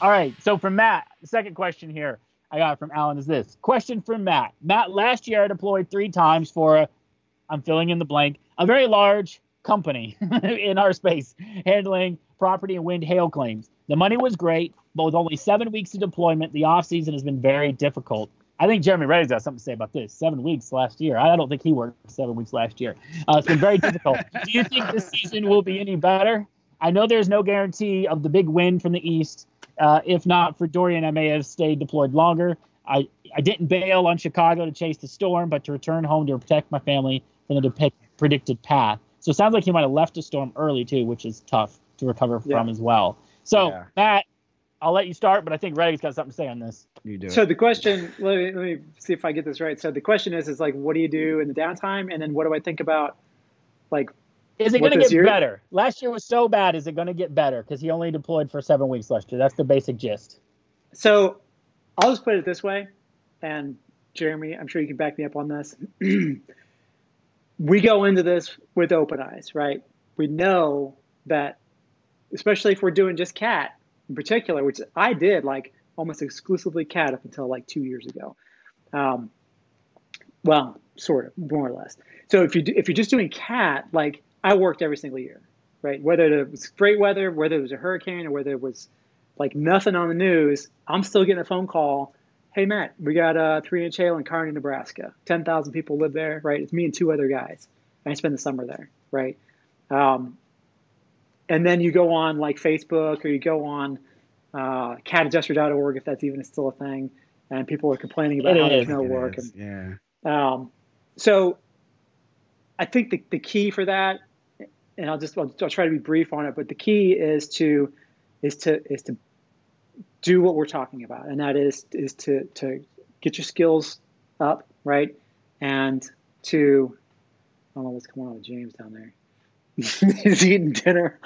All right. So from Matt, the second question here I got from Alan is this question from Matt. Matt, last year I deployed three times for a, I'm filling in the blank, a very large company in our space handling property and wind hail claims. The money was great, but with only seven weeks of deployment, the off season has been very difficult. I think Jeremy Reddy's got something to say about this. Seven weeks last year. I don't think he worked seven weeks last year. Uh, it's been very difficult. Do you think this season will be any better? I know there's no guarantee of the big win from the East. Uh, if not for Dorian, I may have stayed deployed longer. I, I didn't bail on Chicago to chase the storm, but to return home to protect my family from the depict, predicted path. So it sounds like he might have left the storm early too, which is tough to recover yeah. from as well. So yeah. Matt, I'll let you start, but I think Reddy's got something to say on this. You do. So the question, let me, let me see if I get this right. So the question is, is like, what do you do in the downtime, and then what do I think about, like, is it going to get year? better? Last year was so bad. Is it going to get better? Because he only deployed for seven weeks last year. That's the basic gist. So I'll just put it this way, and Jeremy, I'm sure you can back me up on this. we go into this with open eyes, right? We know that, especially if we're doing just cat in particular, which I did like almost exclusively cat up until like two years ago. Um, well, sort of, more or less. So if you do, if you're just doing cat, like I worked every single year, right? Whether it was great weather, whether it was a hurricane, or whether it was like nothing on the news, I'm still getting a phone call. Hey Matt, we got a three inch hail in Kearney, Nebraska. Ten thousand people live there, right? It's me and two other guys. I spend the summer there, right? Um, and then you go on like Facebook or you go on uh, catadjuster.org if that's even still a thing, and people are complaining about it how there's no work. Is. And, yeah. Um, so I think the, the key for that and I'll just I'll, I'll, try to be brief on it. But the key is to is to is to do what we're talking about, and that is is to to get your skills up, right, and to I don't know what's going on with James down there. He's eating dinner.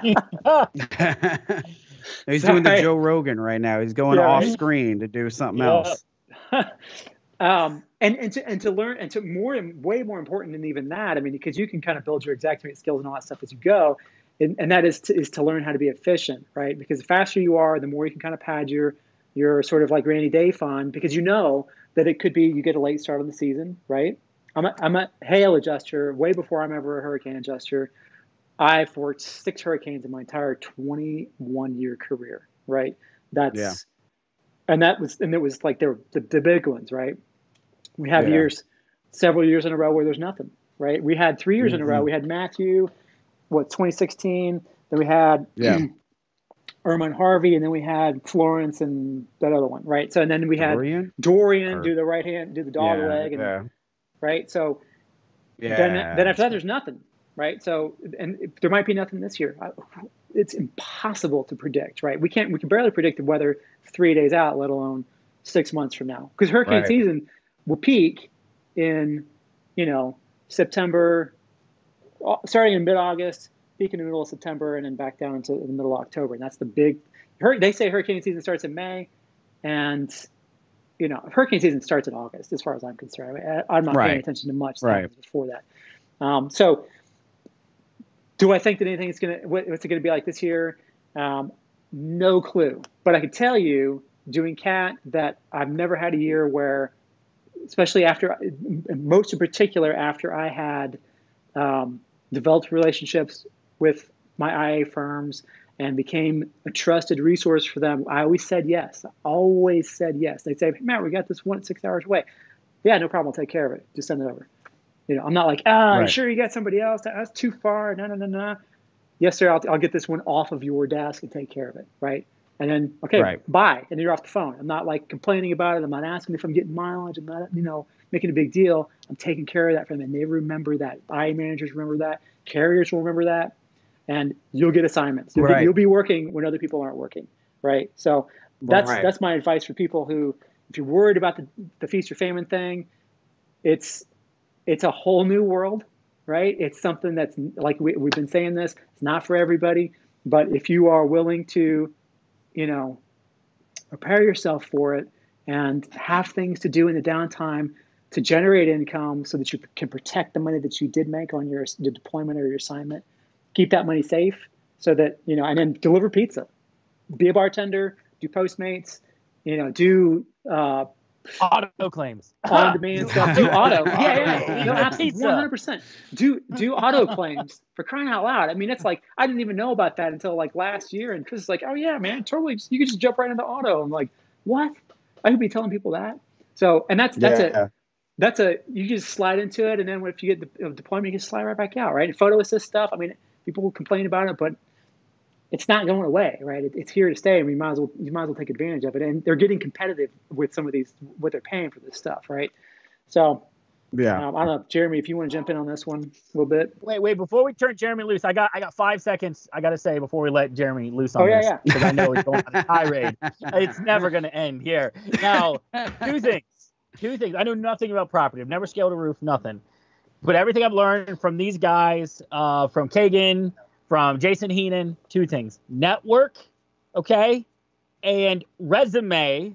He's Sorry. doing the Joe Rogan right now. He's going yeah, off screen to do something yeah. else. Um, and and to and to learn and to more and way more important than even that. I mean, because you can kind of build your Xactimate skills and all that stuff as you go, and, and that is to, is to learn how to be efficient, right? Because the faster you are, the more you can kind of pad your your sort of like rainy day fund because you know that it could be you get a late start on the season, right? I'm a, I'm a hail adjuster way before I'm ever a hurricane adjuster. I've worked six hurricanes in my entire 21 year career, right? That's yeah. and that was and it was like they were the, the big ones, right? We have yeah. years, several years in a row where there's nothing, right? We had three years mm-hmm. in a row. Mm-hmm. We had Matthew, what 2016. Then we had yeah. Irma and Harvey, and then we had Florence and that other one, right? So and then we had Dorian, Dorian or, do the right hand, do the dog yeah, leg, and, yeah. right? So yeah, then then after that, there's nothing, right? So and there might be nothing this year. It's impossible to predict, right? We can't we can barely predict the weather three days out, let alone six months from now, because hurricane right. season will peak in, you know, September, uh, starting in mid-August, peak in the middle of September, and then back down into the middle of October. And that's the big. They say hurricane season starts in May, and you know, hurricane season starts in August, as far as I'm concerned. I am not right. paying attention to much right. before that. Um, so, do I think that anything is going to what's it going to be like this year? Um, no clue. But I can tell you, doing cat, that I've never had a year where especially after, most in particular, after I had um, developed relationships with my IA firms and became a trusted resource for them, I always said yes. I always said yes. They'd say, hey, Matt, we got this one six hours away. Yeah, no problem. I'll take care of it. Just send it over. You know, I'm not like, ah, right. sure you got somebody else? That's too far. No, no, no, no. Yes, sir. I'll, I'll get this one off of your desk and take care of it. Right and then okay, right. bye, and you're off the phone. I'm not like complaining about it. I'm not asking if I'm getting mileage. I'm not, you know, making a big deal. I'm taking care of that for them, and they remember that. IA managers remember that. Carriers will remember that, and you'll get assignments. You'll, right. be, you'll be working when other people aren't working, right? So that's right. that's my advice for people who, if you're worried about the, the feast or famine thing, it's it's a whole new world, right? It's something that's like we, we've been saying this. It's not for everybody, but if you are willing to you know, prepare yourself for it and have things to do in the downtime to generate income so that you can protect the money that you did make on your deployment or your assignment. Keep that money safe so that, you know, and then deliver pizza. be a bartender, do Postmates, you know, do uh, auto claims, on demand stuff, do auto. Yeah, yeah, yeah. absolutely, one hundred percent. Do do auto claims for crying out loud. I mean, it's like I didn't even know about that until like last year, and Chris is like, "Oh yeah, man, totally. You can just jump right into auto." I'm like, "What?" I could be telling people that. So, and that's that's yeah. a that's a you just slide into it, and then if you get the deployment, you can slide right back out, right? And photo assist stuff. I mean, people will complain about it, but it's not going away, right? It, it's here to stay, and we might as well you might as well take advantage of it. And they're getting competitive with some of these what they're paying for this stuff, right? So yeah, um, I don't know, Jeremy, if you want to jump in on this one a little bit. Wait, wait, before we turn Jeremy loose, I got I got five seconds. I got to say before we let Jeremy loose on oh, yeah, this because yeah. I know he's going on a tirade. it's never going to end here. Now, two things, two things. I know nothing about property. I've never scaled a roof, nothing. But everything I've learned from these guys, uh, from Kagan, from Jason Heenan, two things: network, okay, and resume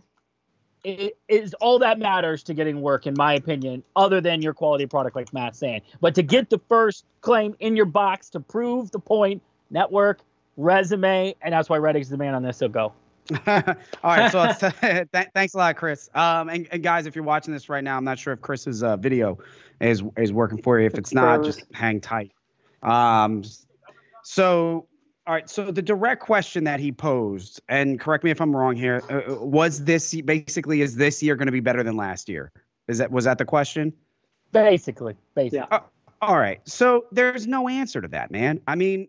is all that matters to getting work, in my opinion, other than your quality product, like Matt's saying. But to get the first claim in your box to prove the point, network, resume, and that's why Reddick's the man on this. So go. all right, so th- thanks a lot, Chris. Um, and, and, guys, if you're watching this right now, I'm not sure if Chris's uh, video is is working for you. If it's not, just hang tight. Um, so all right. So the direct question that he posed, and correct me if I'm wrong here, uh, uh was this basically is this year going to be better than last year? Is that was that the question? Basically, basically. Uh, all right. So there's no answer to that, man. I mean.